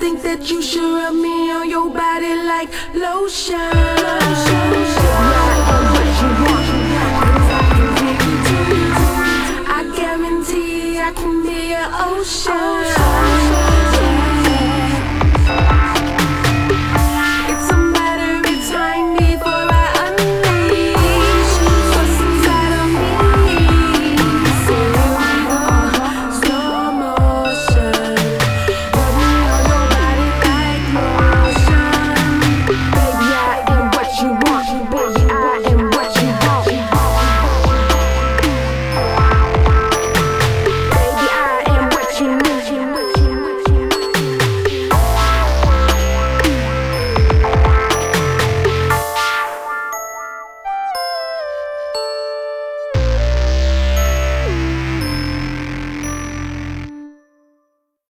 think that you should rub me on your body like lotion. I guarantee I can be your ocean.